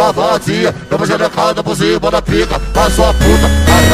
tua vadia. Toma gelecada por cima da pica, a sua puta, caralho.